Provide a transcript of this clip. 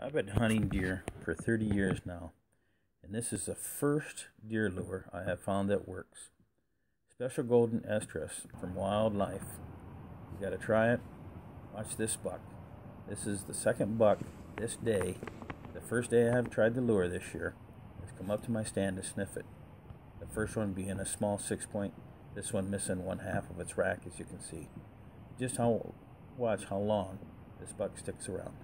I've been hunting deer for 30 years now, and this is the first deer lure I have found that works. Special Golden Estrus from Wildlife. You gotta try it. Watch this buck. This is the second buck this day. The first day I have tried the lure this year has come up to my stand to sniff it. The first one being a small six point, this one missing one half of its rack as you can see. Just how watch how long this buck sticks around.